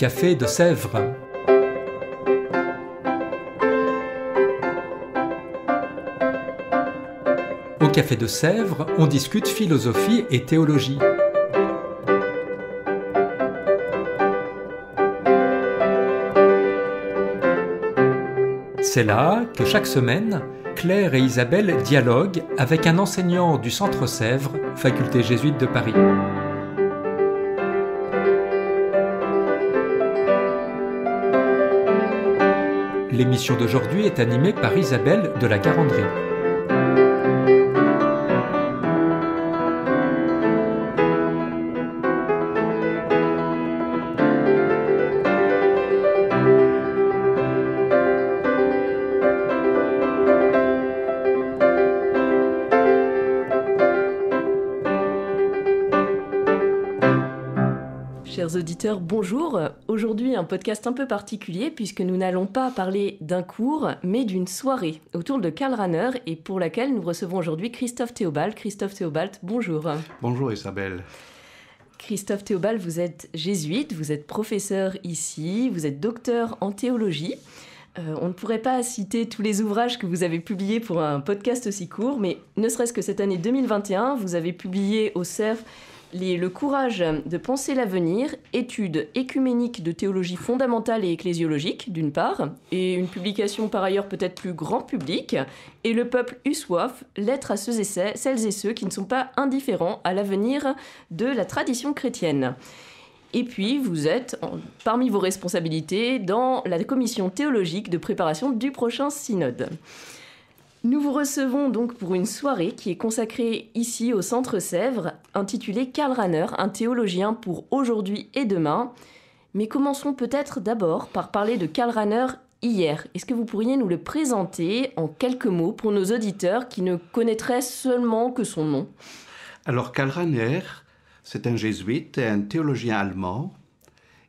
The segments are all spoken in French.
Café de Sèvres. Au Café de Sèvres, on discute philosophie et théologie. C'est là que chaque semaine, Claire et Isabelle dialoguent avec un enseignant du Centre Sèvres, faculté jésuite de Paris. L'émission d'aujourd'hui est animée par Isabelle de la Garandrie. Chers auditeurs, bonjour. Aujourd'hui, un podcast un peu particulier puisque nous n'allons pas parler d'un cours, mais d'une soirée autour de Karl Rahner et pour laquelle nous recevons aujourd'hui Christophe Théobald. Christophe Théobald, bonjour. Bonjour Isabelle. Christophe Théobald, vous êtes jésuite, vous êtes professeur ici, vous êtes docteur en théologie. Euh, on ne pourrait pas citer tous les ouvrages que vous avez publiés pour un podcast aussi court, mais ne serait-ce que cette année 2021, vous avez publié au CERF Le courage de penser l'avenir, études écuméniques de théologie fondamentale et ecclésiologique, d'une part, et une publication par ailleurs peut-être plus grand public, et Le peuple soif, lettre à ceux et celles et ceux qui ne sont pas indifférents à l'avenir de la tradition chrétienne. Et puis, vous êtes, parmi vos responsabilités, dans la commission théologique de préparation du prochain synode. Nous vous recevons donc pour une soirée qui est consacrée ici au Centre Sèvres, intitulée Karl Rahner, un théologien pour aujourd'hui et demain. Mais commençons peut-être d'abord par parler de Karl Rahner hier. Est-ce que vous pourriez nous le présenter en quelques mots pour nos auditeurs qui ne connaîtraient seulement que son nom? Alors Karl Rahner, c'est un jésuite et un théologien allemand.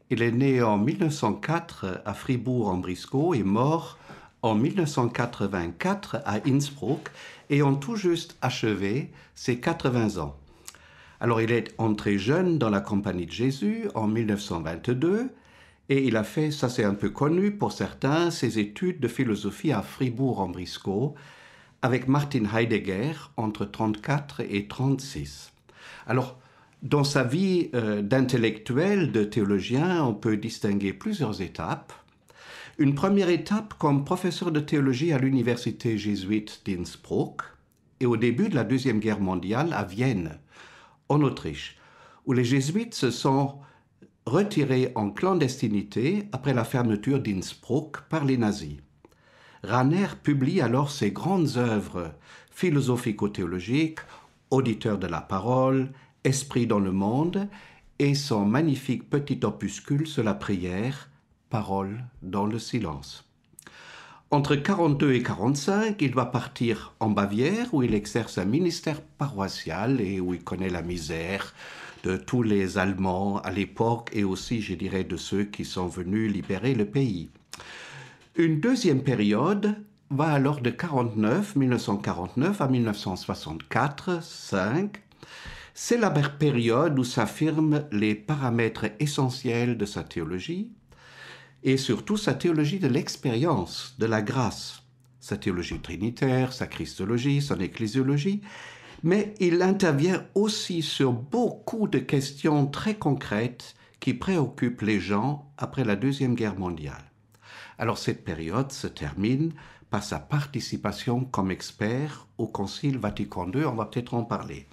Il est né en 1904 à Fribourg-en-Brisgau et mort en 1984 à Innsbruck, ayant tout juste achevé ses 80 ans. Alors il est entré jeune dans la Compagnie de Jésus en 1922 et il a fait, ça c'est un peu connu pour certains, ses études de philosophie à Fribourg-en-Brisgau avec Martin Heidegger entre 34 et 36. Alors, dans sa vie euh, d'intellectuel, de théologien, on peut distinguer plusieurs étapes. Une première étape comme professeur de théologie à l'université jésuite d'Innsbruck et au début de la Deuxième Guerre mondiale à Vienne, en Autriche, où les jésuites se sont retirés en clandestinité après la fermeture d'Innsbruck par les nazis. Rahner publie alors ses grandes œuvres philosophico-théologiques, Auditeur de la parole, Esprit dans le monde, et son magnifique petit opuscule sur la prière, Parole dans le silence. Entre 42 et 45, il va partir en Bavière où il exerce un ministère paroissial et où il connaît la misère de tous les Allemands à l'époque et aussi, je dirais, de ceux qui sont venus libérer le pays. Une deuxième période va alors de 49, 1949 à 1964, 5. C'est la période où s'affirment les paramètres essentiels de sa théologie et surtout sa théologie de l'expérience, de la grâce, sa théologie trinitaire, sa christologie, son ecclésiologie, mais il intervient aussi sur beaucoup de questions très concrètes qui préoccupent les gens après la Deuxième Guerre mondiale. Alors cette période se termine par sa participation comme expert au Concile Vatican II, on va peut-être en parler.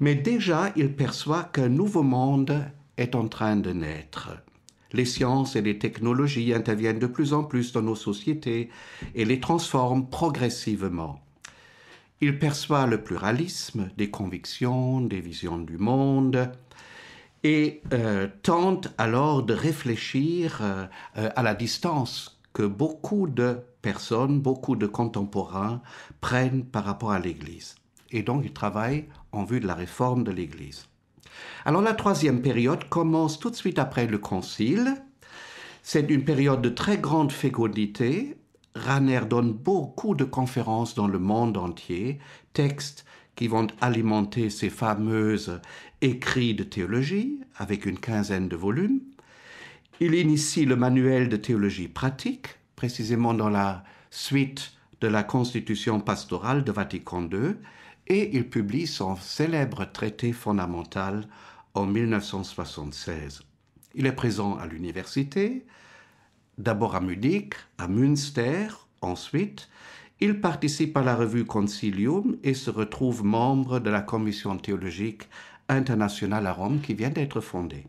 Mais déjà, il perçoit qu'un nouveau monde est en train de naître. Les sciences et les technologies interviennent de plus en plus dans nos sociétés et les transforment progressivement. Il perçoit le pluralisme des convictions, des visions du monde, et euh, tente alors de réfléchir euh, à la distance que beaucoup de personnes, beaucoup de contemporains prennent par rapport à l'Église. Et donc il travaille en vue de la réforme de l'Église. Alors la troisième période commence tout de suite après le Concile. C'est une période de très grande fécondité. Rahner donne beaucoup de conférences dans le monde entier, textes qui vont alimenter ses fameuses écrits de théologie, avec une quinzaine de volumes. Il initie le manuel de théologie pratique, précisément dans la suite de la Constitution pastorale de Vatican II, et il publie son célèbre traité fondamental en 1976. Il est présent à l'université, d'abord à Munich, à Münster, ensuite. Il participe à la revue Concilium et se retrouve membre de la Commission théologique internationale à Rome qui vient d'être fondée.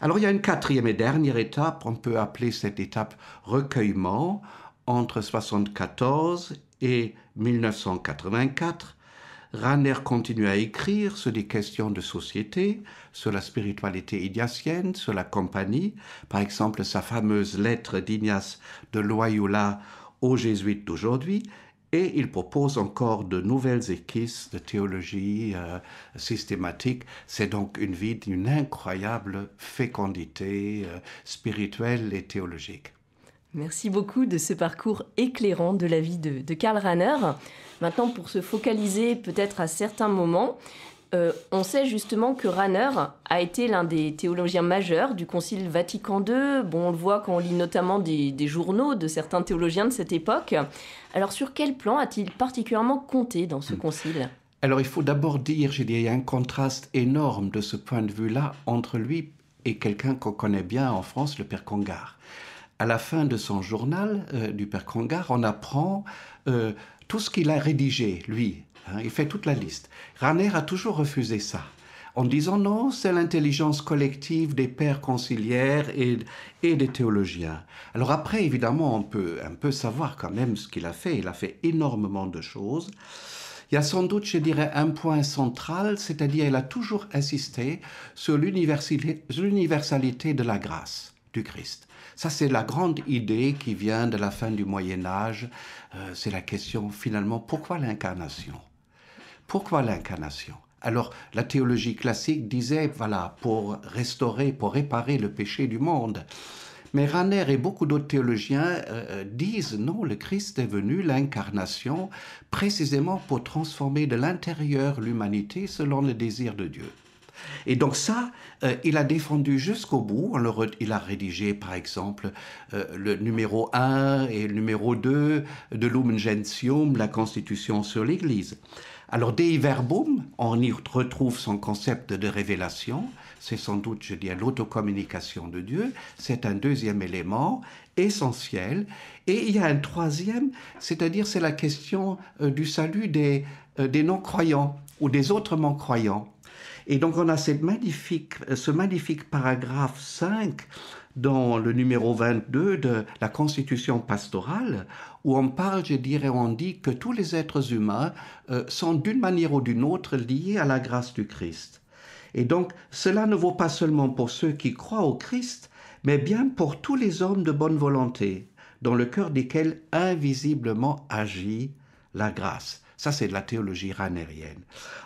Alors il y a une quatrième et dernière étape, on peut appeler cette étape recueillement, entre 1974 et 1984. Raner continue à écrire sur des questions de société, sur la spiritualité ignatienne, sur la compagnie, par exemple sa fameuse lettre d'Ignace de Loyola aux jésuites d'aujourd'hui, et il propose encore de nouvelles équisses de théologie euh, systématique. C'est donc une vie d'une incroyable fécondité euh, spirituelle et théologique. Merci beaucoup de ce parcours éclairant de la vie de, de Karl Rahner. Maintenant, pour se focaliser peut-être à certains moments, euh, on sait justement que Rahner a été l'un des théologiens majeurs du Concile Vatican II. Bon, on le voit quand on lit notamment des, des, journaux de certains théologiens de cette époque. Alors, sur quel plan a-t-il particulièrement compté dans ce hmm. concile? Alors, il faut d'abord dire, j'ai dit, il y a un contraste énorme de ce point de vue-là entre lui et quelqu'un qu'on connaît bien en France, le Père Congar. À la fin de son journal euh, du Père Congar, on apprend euh, tout ce qu'il a rédigé, lui, Hein, il fait toute la liste. Raner a toujours refusé ça en disant non, c'est l'intelligence collective des pères conciliaires et, et, des théologiens. Alors après, évidemment, on peut un peu savoir quand même ce qu'il a fait. Il a fait énormément de choses. Il y a sans doute, je dirais, un point central, c'est-à-dire il a toujours insisté sur l'universalité de la grâce du Christ. Ça, c'est la grande idée qui vient de la fin du Moyen Âge. Euh, c'est la question finalement, pourquoi l'incarnation? Pourquoi l'incarnation? Alors, la théologie classique disait, voilà, pour restaurer, pour réparer le péché du monde. Mais Raner et beaucoup d'autres théologiens euh, euh, disent, non, le Christ est venu, l'incarnation, précisément pour transformer de l'intérieur l'humanité selon le désir de Dieu. Et donc ça, euh, il a défendu jusqu'au bout. il a rédigé, par exemple, le numéro 1 et le numéro 2 de Lumen Gentium, la Constitution sur l'Église. Alors, Dei Verbum, on y retrouve son concept de révélation. C'est sans doute, je dis, l'autocommunication de Dieu. C'est un deuxième élément essentiel. Et il y a un troisième, c'est-à-dire c'est la question euh, du salut des, euh, des non-croyants ou des autrement croyants. Et donc on a cette magnifique, ce magnifique paragraphe 5 dans le numéro 22 de la Constitution pastorale, où on parle, je dirais, on dit que tous les êtres humains euh, sont d'une manière ou d'une autre liés à la grâce du Christ. Et donc, cela ne vaut pas seulement pour ceux qui croient au Christ, mais bien pour tous les hommes de bonne volonté, dans le cœur desquels invisiblement agit la grâce. Ça, c'est de la théologie ranérienne.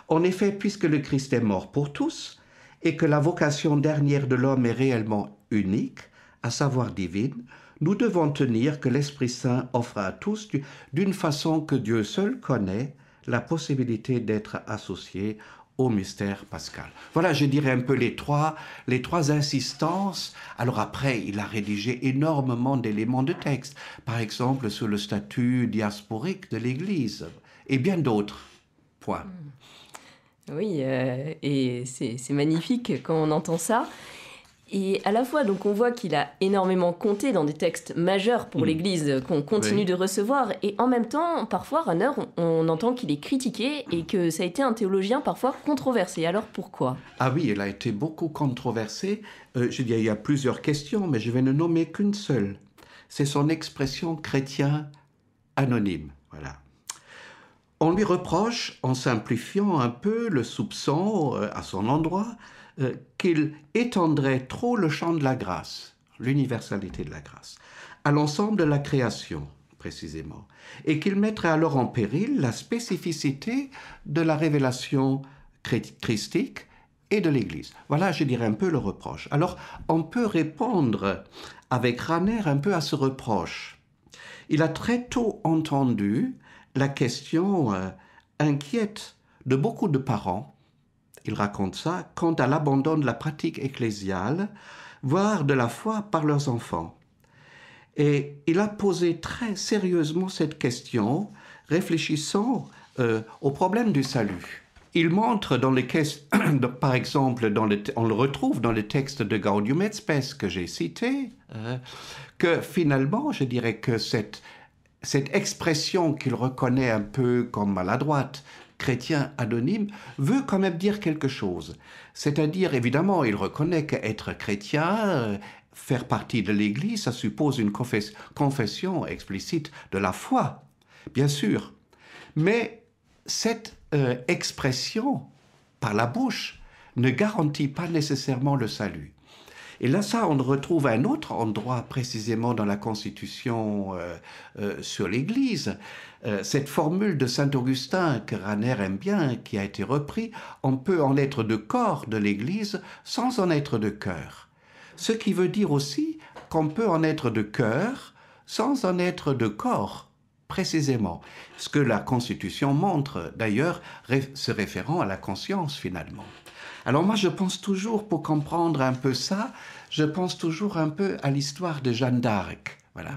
En effet, puisque le Christ est mort pour tous, et que la vocation dernière de l'homme est réellement unique, à savoir divine, nous devons tenir que l'Esprit Saint offre à tous, d'une façon que Dieu seul connaît, la possibilité d'être associé au mystère pascal. Voilà, je dirais un peu les trois, les trois insistances. Alors après, il a rédigé énormément d'éléments de texte, par exemple sur le statut diasporique de l'Église, et bien d'autres. Point. Oui, euh, et c'est magnifique quand on entend ça. Et à la fois, donc, on voit qu'il a énormément compté dans des textes majeurs pour mm. l'Église qu'on continue de recevoir, et en même temps, parfois, Runner, on, entend qu'il est critiqué et que ça a été un théologien parfois controversé. Alors pourquoi? Ah oui, il a été beaucoup controversé. Euh, je dis, il y a plusieurs questions, mais je vais ne nommer qu'une seule. C'est son expression chrétien anonyme. Voilà. On lui reproche, en simplifiant un peu le soupçon euh, à son endroit, euh, qu'il étendrait trop le champ de la grâce, l'universalité de la grâce, à l'ensemble de la création, précisément, et qu'il mettrait alors en péril la spécificité de la révélation christique et de l'Église. Voilà, je dirais un peu le reproche. Alors, on peut répondre avec Raner un peu à ce reproche. Il a très tôt entendu la question euh, inquiète de beaucoup de parents il raconte ça, quant à l'abandon de la pratique ecclésiale voire de la foi par leurs enfants. Et il a posé très sérieusement cette question, réfléchissant euh, au problème du salut. Il montre dans les par exemple, on le retrouve dans le texte de Gaudium et Spes que j'ai cité, euh, que finalement, je dirais que cette, cette expression qu'il reconnaît un peu comme maladroite, chrétien anonyme, veut quand même dire quelque chose. C'est-à-dire, évidemment, il reconnaît qu'être chrétien, euh, faire partie de l'Église, ça suppose une confession explicite de la foi, bien sûr. Mais cette euh, expression par la bouche ne garantit pas nécessairement le salut. Et là, ça, on retrouve un autre endroit précisément dans la Constitution euh, euh, sur l'Église. cette formule de Saint Augustin que Raner aime bien, qui a été repris, on peut en être de corps de l'Église sans en être de cœur. Ce qui veut dire aussi qu'on peut en être de cœur sans en être de corps précisément. Ce que la Constitution montre, d'ailleurs, se référant à la conscience finalement. Alors moi, je pense toujours, pour comprendre un peu ça, je pense toujours un peu à l'histoire de Jeanne d'Arc. Voilà.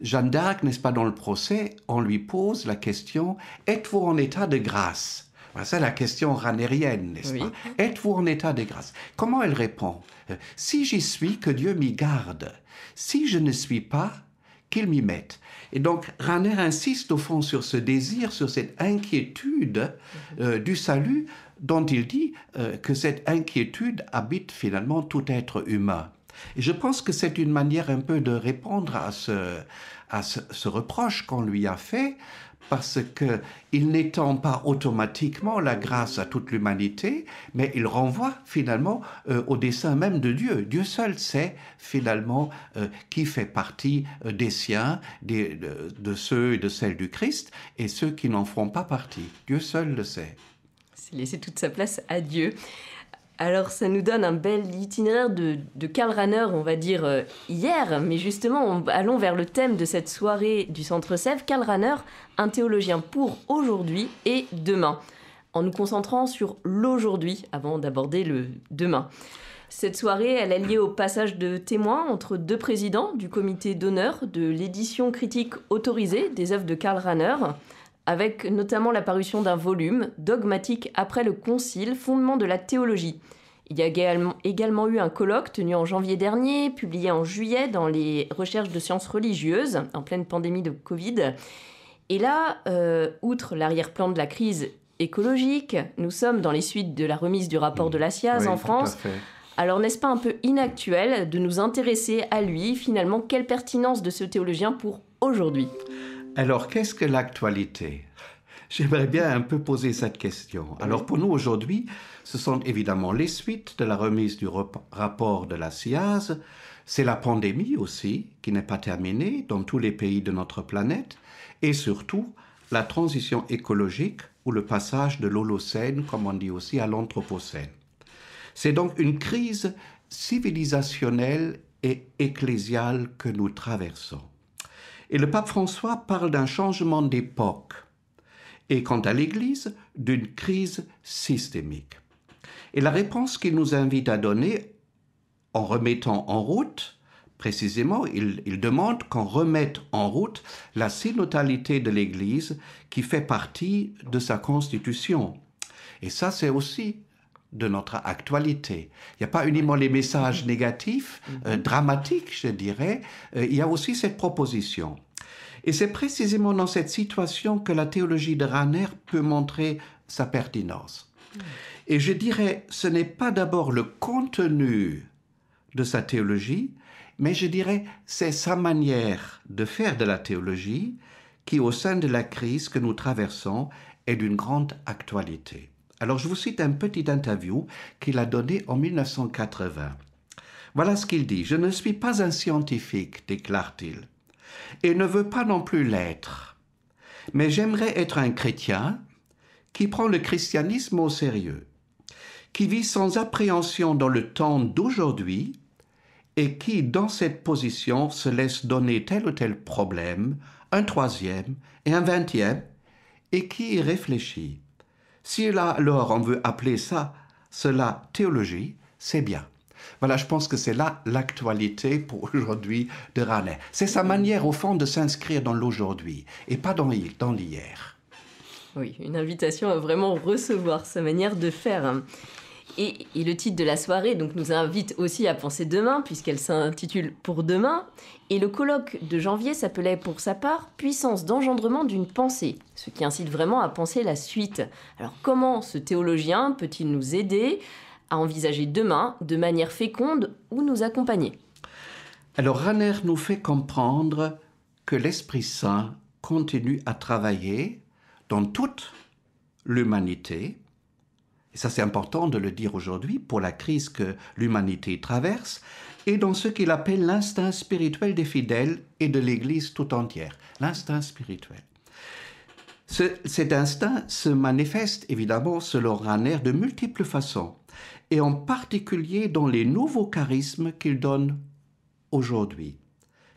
Jeanne d'Arc, n'est-ce pas, dans le procès, on lui pose la question Êtes-vous en état de grâce? Voilà, C'est la question ranérienne, n'est-ce pas Êtes-vous en état de grâce? Comment elle répond? Euh, Si j'y suis, que Dieu m'y garde. Si je ne suis pas, qu'il m'y mette. Et donc, Raner insiste au fond sur ce désir, sur cette inquiétude euh, du salut, dont il dit euh, que cette inquiétude habite finalement tout être humain. Et je pense que c'est une manière un peu de répondre à ce, à ce reproche qu'on lui a fait, parce que il n'étend pas automatiquement la grâce à toute l'humanité, mais il renvoie finalement euh, au dessein même de Dieu. Dieu seul sait finalement euh, qui fait partie euh, des siens, de, de, ceux et de celles du Christ, et ceux qui n'en feront pas partie. Dieu seul le sait. C'est laisser toute sa place à Dieu. Alors ça nous donne un bel itinéraire de, Karl Rahner, on va dire euh, hier, mais justement allons vers le thème de cette soirée du Centre Sèvres, Karl Rahner, un théologien pour aujourd'hui et demain, en nous concentrant sur l'aujourd'hui avant d'aborder le demain. Cette soirée, elle est liée au passage de témoins entre deux présidents du comité d'honneur de l'édition critique autorisée des œuvres de Karl Rahner, avec notamment la parution d'un volume, Dogmatique après le Concile, fondement de la théologie. Il y a également eu un colloque tenu en janvier dernier, publié en juillet dans les recherches de sciences religieuses, en pleine pandémie de Covid. Et là, euh, outre l'arrière-plan de la crise écologique, nous sommes dans les suites de la remise du rapport de la SIAZ en France. Alors n'est-ce pas un peu inactuel de nous intéresser à lui Finalement, quelle pertinence de ce théologien pour aujourd'hui? Alors, qu'est-ce que l'actualité? J'aimerais bien un peu poser cette question. Alors, pour nous aujourd'hui, ce sont évidemment les suites de la remise du rapport de la CIAZ. C'est la pandémie aussi, qui n'est pas terminée dans tous les pays de notre planète. Et surtout, la transition écologique ou le passage de l'Holocène, comme on dit aussi, à l'Anthropocène. C'est donc une crise civilisationnelle et ecclésiale que nous traversons. Et le pape François parle d'un changement d'époque et quant à l'Église, d'une crise systémique. Et la réponse qu'il nous invite à donner en remettant en route, précisément, il, demande qu'on remette en route la synodalité de l'Église qui fait partie de sa constitution. Et ça, c'est aussi de notre actualité. Il n'y a pas uniquement les messages négatifs, euh, mhm. dramatiques, je dirais, euh, il y a aussi cette proposition. Et c'est précisément dans cette situation que la théologie de Raner peut montrer sa pertinence. Mhm. Et je dirais, ce n'est pas d'abord le contenu de sa théologie, mais je dirais, c'est sa manière de faire de la théologie qui, au sein de la crise que nous traversons, est d'une grande actualité. Alors je vous cite un petit interview qu'il a donné en 1980. Voilà ce qu'il dit. Je ne suis pas un scientifique, déclare-t-il, et ne veux pas non plus l'être. Mais j'aimerais être un chrétien qui prend le christianisme au sérieux, qui vit sans appréhension dans le temps d'aujourd'hui et qui, dans cette position, se laisse donner tel ou tel problème, un troisième et un vingtième, et qui y réfléchit. Si là, alors on veut appeler ça, cela théologie, c'est bien. Voilà, je pense que c'est là l'actualité pour aujourd'hui de Raner. C'est sa manière, au fond, de s'inscrire dans l'aujourd'hui et pas dans l'hier. Oui, une invitation à vraiment recevoir sa manière de faire. Et, le titre de la soirée donc, nous invite aussi à penser demain, puisqu'elle s'intitule Pour demain. Et le colloque de janvier s'appelait pour sa part Puissance d'engendrement d'une pensée, ce qui incite vraiment à penser la suite. Alors comment ce théologien peut-il nous aider à envisager demain de manière féconde ou nous accompagner? Alors Raner nous fait comprendre que l'Esprit Saint continue à travailler dans toute l'humanité et ça c'est important de le dire aujourd'hui pour la crise que l'humanité traverse, et dans ce qu'il appelle l'instinct spirituel des fidèles et de l'Église tout entière. L'instinct spirituel. cet instinct se manifeste évidemment selon Raner de multiples façons, et en particulier dans les nouveaux charismes qu'il donne aujourd'hui.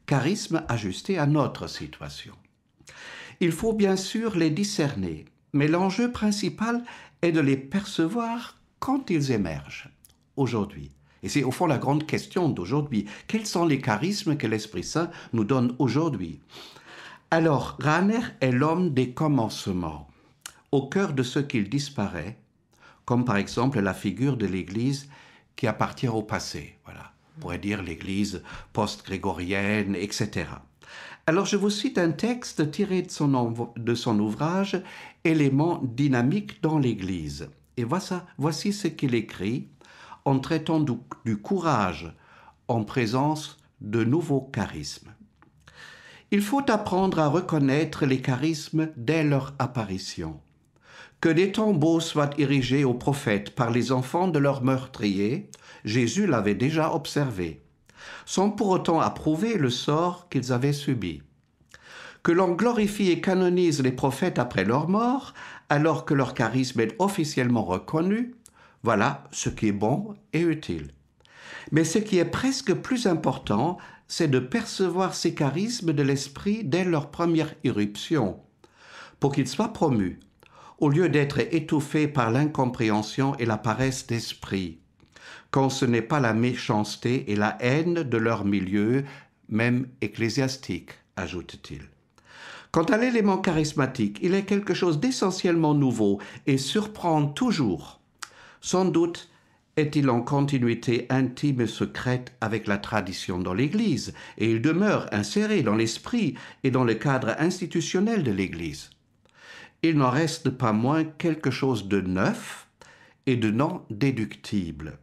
Charismes ajustés à notre situation. Il faut bien sûr les discerner, mais l'enjeu principal est de les percevoir quand ils émergent aujourd'hui. Et c'est au fond la grande question d'aujourd'hui. Quels sont les charismes que l'Esprit Saint nous donne aujourd'hui? Alors, Raner est l'homme des commencements, au cœur de ce qu'il disparaît, comme par exemple la figure de l'Église qui appartient au passé. Voilà, on pourrait dire l'Église post-grégorienne, etc. Alors je vous cite un texte tiré de son, ouvrage Éléments dynamiques dans l'Église. Et voici, ce qu'il écrit en traitant du courage en présence de nouveaux charismes. Il faut apprendre à reconnaître les charismes dès leur apparition. Que des tombeaux soient érigés aux prophètes par les enfants de leurs meurtriers, Jésus l'avait déjà observé sans pour autant approuver le sort qu'ils avaient subi. Que l'on glorifie et canonise les prophètes après leur mort, alors que leur charisme est officiellement reconnu, voilà ce qui est bon et utile. Mais ce qui est presque plus important, c'est de percevoir ces charismes de l'esprit dès leur première irruption, pour qu'ils soient promus, au lieu d'être étouffés par l'incompréhension et la paresse d'esprit quand ce n'est pas la méchanceté et la haine de leur milieu, même ecclésiastique, ajoute-t-il. Quant à l'élément charismatique, il est quelque chose d'essentiellement nouveau et surprend toujours. Sans doute est-il en continuité intime et secrète avec la tradition dans l'Église, et il demeure inséré dans l'esprit et dans le cadre institutionnel de l'Église. Il n'en reste pas moins quelque chose de neuf et de non déductible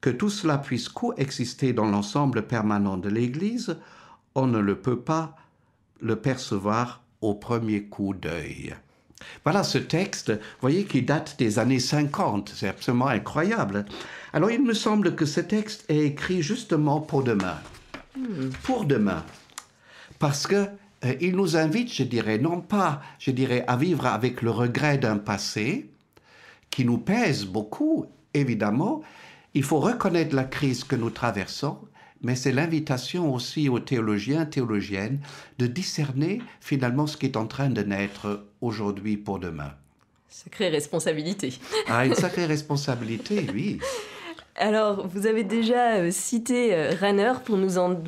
que tout cela puisse coexister dans l'ensemble permanent de l'Église, on ne le peut pas le percevoir au premier coup d'œil. Voilà ce texte, vous voyez, qui date des années 50. C'est absolument incroyable. Alors, il me semble que ce texte est écrit justement pour demain. Hmm. Pour demain. Parce que euh, il nous invite, je dirais, non pas, je dirais, à vivre avec le regret d'un passé qui nous pèse beaucoup, évidemment, il faut reconnaître la crise que nous traversons, mais c'est l'invitation aussi aux théologiens, théologiennes, de discerner finalement ce qui est en train de naître aujourd'hui pour demain. Sacrée responsabilité. Ah, une sacrée responsabilité, oui. Alors, vous avez déjà euh, cité euh, Ranner pour nous en,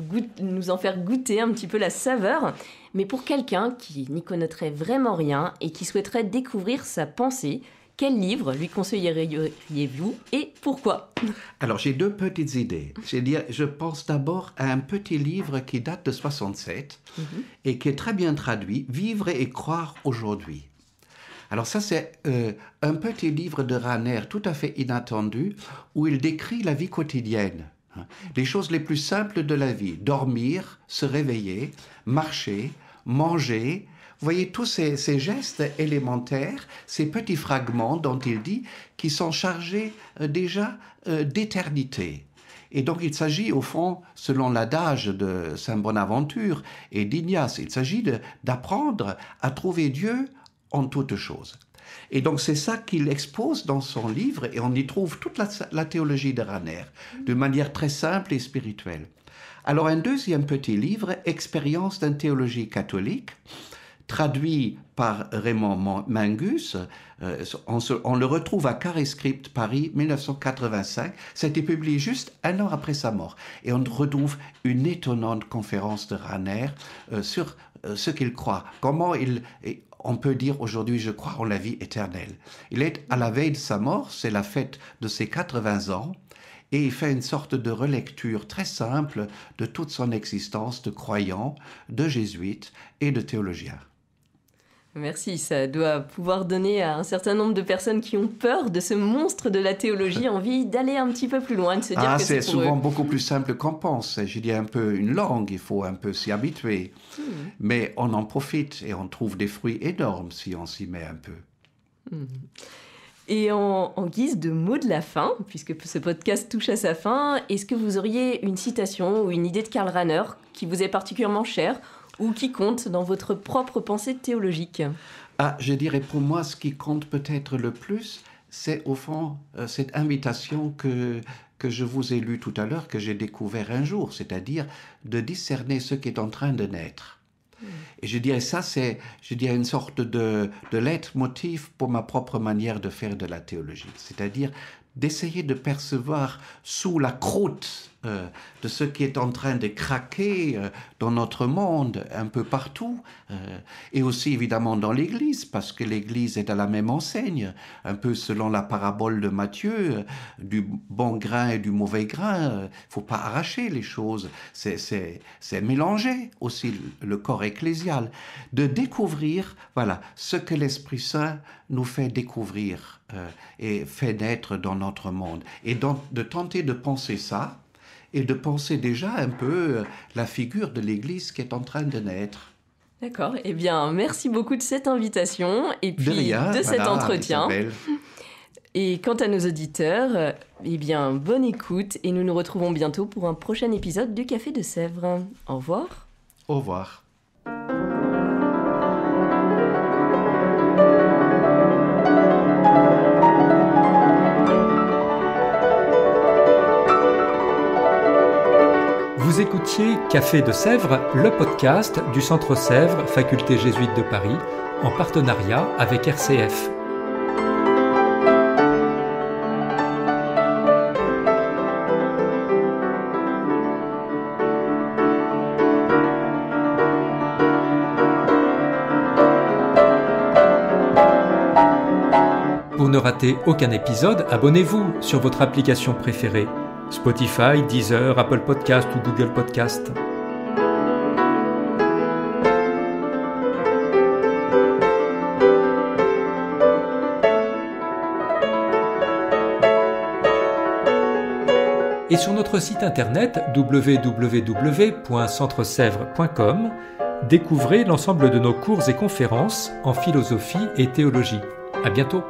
nous en faire goûter un petit peu la saveur, mais pour quelqu'un qui n'y connaîtrait vraiment rien et qui souhaiterait découvrir sa pensée, quel livre lui conseilleriez-vous et pourquoi? Alors, j'ai deux petites idées. Dire, je pense d'abord à un petit livre qui date de 67 mhm. et qui est très bien traduit, Vivre et croire aujourd'hui. Alors ça, c'est euh, un petit livre de Raner tout à fait inattendu où il décrit la vie quotidienne. Hein. les choses les plus simples de la vie. Dormir, se réveiller, marcher, manger, vous voyez tous ces, gestes élémentaires, ces petits fragments dont il dit, qui sont chargés euh, déjà euh, d'éternité. Et donc il s'agit au fond, selon l'adage de Saint Bonaventure et d'Ignace, il s'agit d'apprendre à trouver Dieu en toutes choses. Et donc c'est ça qu'il expose dans son livre, et on y trouve toute la, la théologie de Raner, de manière très simple et spirituelle. Alors un deuxième petit livre, Expérience d'une théologie catholique, traduit par Raymond Mingus. Euh, on, le retrouve à Carré Script, Paris, 1985. Ça a été publié juste un an après sa mort. Et on retrouve une étonnante conférence de Raner euh, sur euh, ce qu'il croit. Comment il, on peut dire aujourd'hui, je crois en la vie éternelle. Il est à la veille de sa mort, c'est la fête de ses 80 ans, et il fait une sorte de relecture très simple de toute son existence de croyant, de jésuite et de théologien. Merci, ça doit pouvoir donner à un certain nombre de personnes qui ont peur de ce monstre de la théologie envie d'aller un petit peu plus loin, de se dire ah, que c'est souvent beaucoup plus simple qu'on pense. Je dis un peu une langue, il faut un peu s'y habituer. Hmm. Mais on en profite et on trouve des fruits énormes si on s'y met un peu. Hmm. Et en, guise de mot de la fin, puisque ce podcast touche à sa fin, est-ce que vous auriez une citation ou une idée de Karl Rahner qui vous est particulièrement chère ou qui compte dans votre propre pensée théologique ah, Je dirais pour moi, ce qui compte peut-être le plus, c'est au fond euh, cette invitation que, que je vous ai lue tout à l'heure, que j'ai découvert un jour, c'est-à-dire de discerner ce qui est en train de naître. Hmm. Et je dirais ça, c'est, je dirais une sorte de, de leitmotiv pour ma propre manière de faire de la théologie. C'est-à-dire d'essayer de percevoir sous la croûte euh, de ce qui est en train de craquer euh, dans notre monde, un peu partout, euh, et aussi évidemment dans l'Église, parce que l'Église est à la même enseigne, un peu selon la parabole de Matthieu, du bon grain et du mauvais grain. Il faut pas arracher les choses, c'est mélanger aussi le corps ecclésial, de découvrir, voilà, ce que l'Esprit Saint nous fait découvrir et fait naître dans notre monde. Et de tenter de penser ça, et de penser déjà un peu euh, la figure de l'Église qui est en train de naître. D'accord. Eh bien, merci beaucoup de cette invitation et puis de, cet entretien. Et quant à nos auditeurs, eh bien, bonne écoute et nous nous retrouvons bientôt pour un prochain épisode du Café de Sèvres. Au revoir. Au revoir. Vous écoutiez Café de Sèvres, le podcast du Centre Sèvres, Faculté jésuite de Paris, en partenariat avec RCF. Pour ne rater aucun épisode, abonnez-vous sur votre application préférée Spotify, Deezer, Apple Podcast ou Google Podcast. Et sur notre site internet www.centresèvres.com, découvrez l'ensemble de nos cours et conférences en philosophie et théologie. À bientôt!